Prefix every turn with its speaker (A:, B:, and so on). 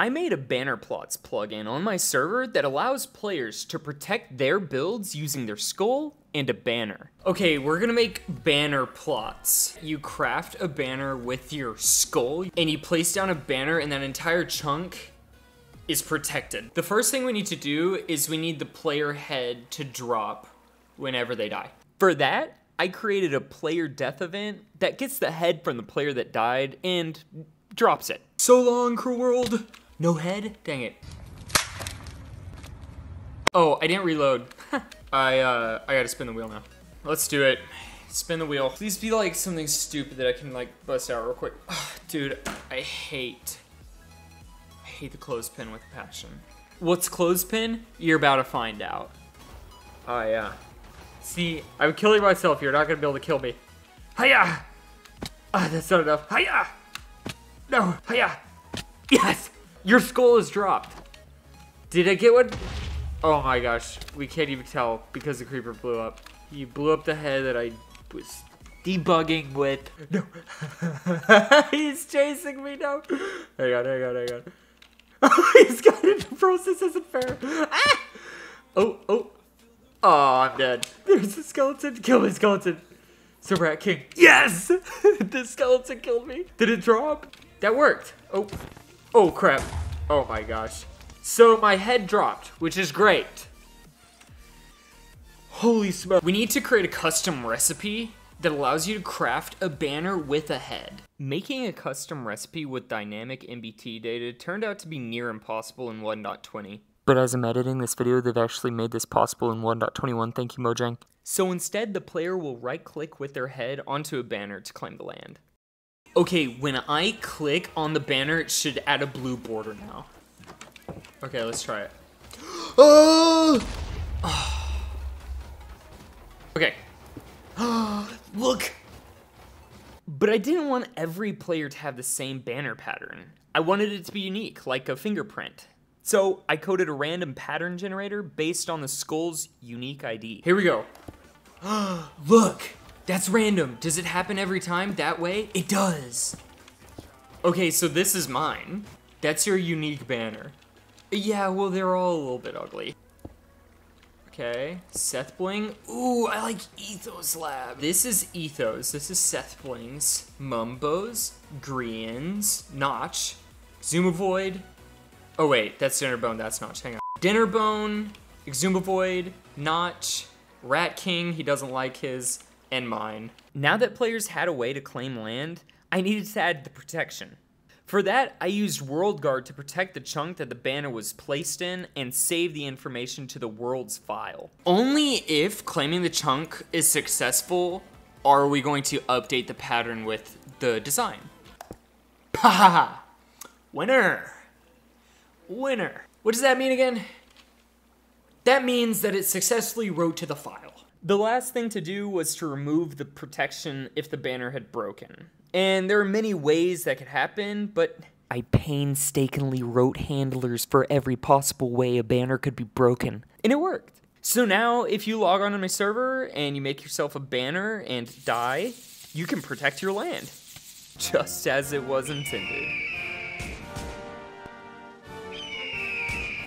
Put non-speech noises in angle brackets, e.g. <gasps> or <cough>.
A: I made a banner plots plugin on my server that allows players to protect their builds using their skull and a banner. Okay, we're gonna make banner plots. You craft a banner with your skull and you place down a banner and that entire chunk is protected. The first thing we need to do is we need the player head to drop whenever they die. For that, I created a player death event that gets the head from the player that died and drops it. So long, Crew World! No head? Dang it. Oh, I didn't reload. <laughs> I, uh, I gotta spin the wheel now. Let's do it. Spin the wheel. Please be like something stupid that I can like bust out real quick. <sighs> Dude, I hate, I hate the clothespin with passion. What's clothespin? You're about to find out. Oh yeah. See, I'm killing myself. You're not gonna be able to kill me. Hiya! Ah, that's not enough. Hiya! No, hiya! Yes! Your skull is dropped. Did I get one? Oh my gosh, we can't even tell because the creeper blew up. He blew up the head that I was debugging with. No. <laughs> He's chasing me now. Hang on, hang on, hang on. Oh, <laughs> he's got it. The process isn't fair. Ah! Oh, oh. Oh, I'm dead. There's a skeleton. Kill me, skeleton. So Rat King. Yes! <laughs> the skeleton killed me. Did it drop? That worked. Oh. Oh, crap. Oh my gosh. So my head dropped, which is great. Holy smoke. We need to create a custom recipe that allows you to craft a banner with a head. Making a custom recipe with dynamic NBT data turned out to be near impossible in 1.20.
B: But as I'm editing this video, they've actually made this possible in 1.21. Thank you, Mojang.
A: So instead, the player will right click with their head onto a banner to claim the land. Okay, when I click on the banner, it should add a blue border now. Okay, let's try it. Oh! <gasps> <sighs> okay. <gasps> Look! But I didn't want every player to have the same banner pattern. I wanted it to be unique, like a fingerprint. So I coded a random pattern generator based on the skull's unique ID. Here we go. <gasps> Look, that's random. Does it happen every time that way? It does. Okay, so this is mine. That's your unique banner. Yeah, well, they're all a little bit ugly. Okay, SethBling. Ooh, I like Ethos Lab. This is Ethos. This is SethBling's. Mumbos, Grians, Notch, Xisumavoid. Oh wait, that's Dinnerbone, that's Notch, hang on. Dinnerbone, Xisumavoid, Notch, Rat King, he doesn't like his, and mine. Now that players had a way to claim land, I needed to add the protection. For that, I used WorldGuard to protect the chunk that the banner was placed in and save the information to the world's file. Only if claiming the chunk is successful are we going to update the pattern with the design. Ha ha ha! Winner! Winner. What does that mean again? That means that it successfully wrote to the file. The last thing to do was to remove the protection if the banner had broken. And there are many ways that could happen, but
B: I painstakingly wrote handlers for every possible way a banner could be broken.
A: And it worked. So now, if you log on to my server and you make yourself a banner and die, you can protect your land. Just as it was intended.